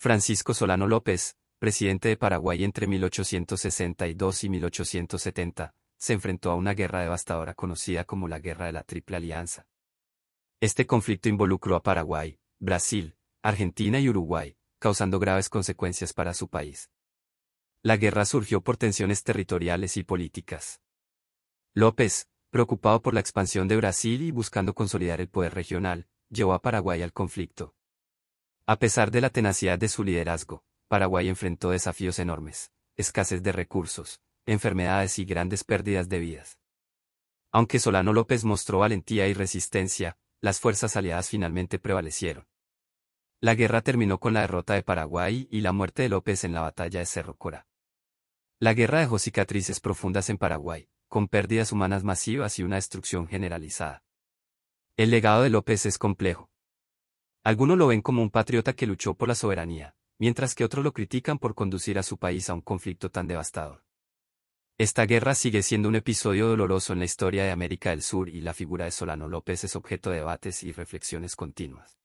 Francisco Solano López, presidente de Paraguay entre 1862 y 1870, se enfrentó a una guerra devastadora conocida como la Guerra de la Triple Alianza. Este conflicto involucró a Paraguay, Brasil, Argentina y Uruguay, causando graves consecuencias para su país. La guerra surgió por tensiones territoriales y políticas. López, preocupado por la expansión de Brasil y buscando consolidar el poder regional, llevó a Paraguay al conflicto. A pesar de la tenacidad de su liderazgo, Paraguay enfrentó desafíos enormes, escasez de recursos, enfermedades y grandes pérdidas de vidas. Aunque Solano López mostró valentía y resistencia, las fuerzas aliadas finalmente prevalecieron. La guerra terminó con la derrota de Paraguay y la muerte de López en la batalla de Cerro Cora. La guerra dejó cicatrices profundas en Paraguay, con pérdidas humanas masivas y una destrucción generalizada. El legado de López es complejo, algunos lo ven como un patriota que luchó por la soberanía, mientras que otros lo critican por conducir a su país a un conflicto tan devastador. Esta guerra sigue siendo un episodio doloroso en la historia de América del Sur y la figura de Solano López es objeto de debates y reflexiones continuas.